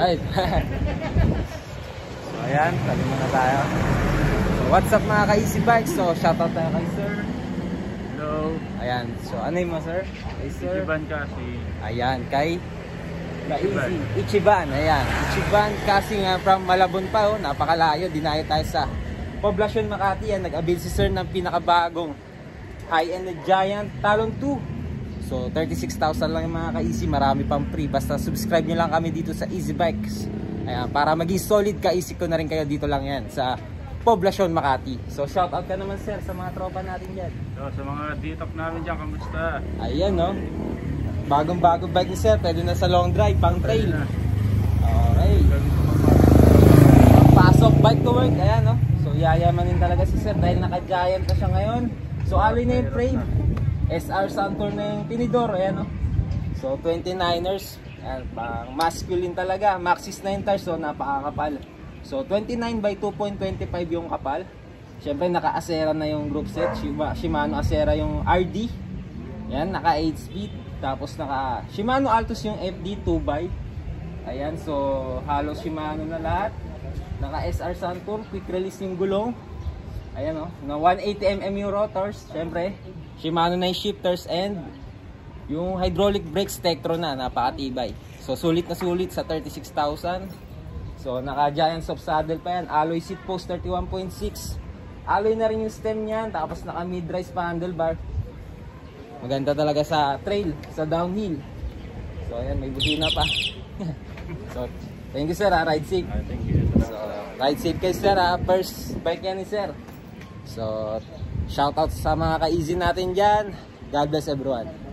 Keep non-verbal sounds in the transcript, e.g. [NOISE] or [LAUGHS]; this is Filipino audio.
Ay. [LAUGHS] so, ayan. Sabi muna tayo. So, what's up mga ka-easy bikes? So, shoutout tayo kay sir. Hello. Ayan. So, ano yung mo, sir? Kay sir. Ichiban kasi. Ayan. Kay Ichiban. Ichiban. Ayan. Ichiban kasi nga from Malabon pa, oh. Napakalayo. Dinayo tayo sa Poblacion Makati. Yan. Nag-avail si sir ng pinakabagong high-end na Giant Talon 2. So 36,000 lang yung mga ka-easy, marami pang free. Basta subscribe nyo lang kami dito sa Easy Bikes. Ayan, para maging solid ka-easy ko na rin kayo dito lang yan sa Poblacion Makati. So shout out ka naman sir sa mga tropa natin dyan. So, sa mga ditok namin dyan, kamusta? Ayan no. Bagong bagong bike ni sir, pwede na sa long drive, pang trail. Ayun na. Okay. Pasok bike to work, ayan no. So yayamanin talaga si sir dahil naka-giant na siya ngayon. So alloy na yung frame. SR Santor na yung tinidor, ayan no. So 29ers, ayan, pang masculine talaga. Maxis 9 tires, so napakakapal. So 29 by 2.25 yung kapal. Siyempre naka-Acera na yung group set. Shima- Shimano Acera yung RD. Yan, naka 8 speed. Tapos naka Shimano Altus yung FD 2 by. Ayan, so halos Shimano na lahat. Naka SR Santur, quick release yung gulong. Ayan o, na 180mm yung rotors, syempre. Shimano na yung shifters and yung hydraulic brakes Tektro na, napakatibay. So sulit na sulit sa 36,000. So naka giant soft saddle pa yan, alloy seat post 31.6. Alloy na rin yung stem niyan, tapos naka mid-rise pa handlebar. Maganda talaga sa trail, sa downhill. So ayan, may busina pa. [LAUGHS] so, thank you sir, ha. ride safe. Ah, thank you. So, ride safe kay sir ha. First bike yan ni sir. So, shout out sa mga ka-easy natin dyan. God bless everyone.